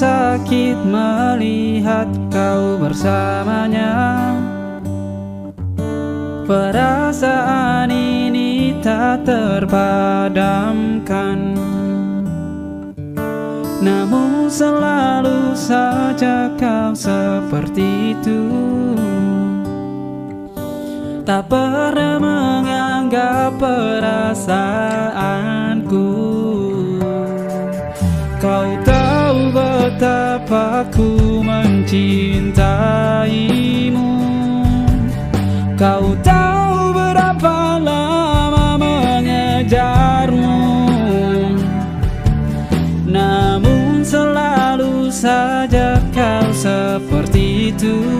Sakit melihat kau bersamanya. Perasaan ini tak terpadamkan. Namun selalu saja kau seperti itu. Tak pernah menganggap perasaanku. Kau tahu betapa ku mencintaimu? Kau tahu berapa lama mengejarmu? Namun selalu saja kau seperti itu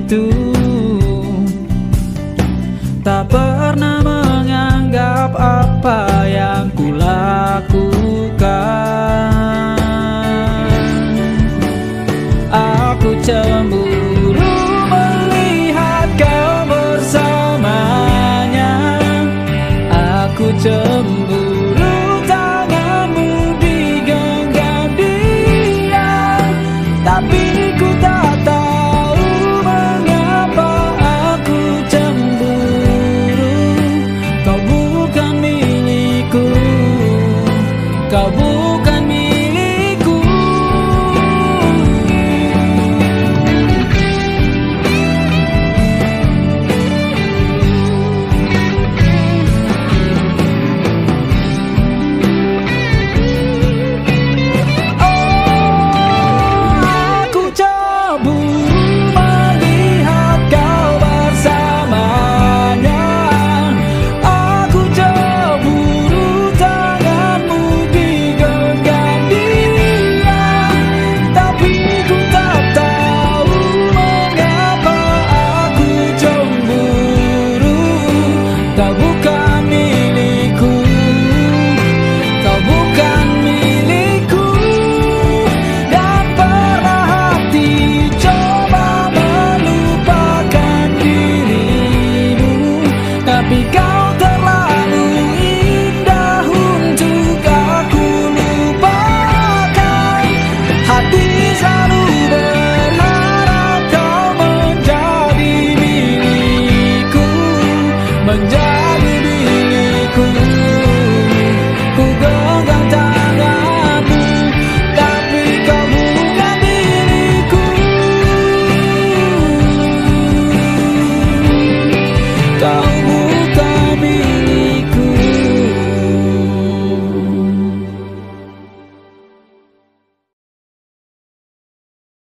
itu. Tak pernah menganggap apa yang kulakukan. Aku cemburu cemburu Kau kau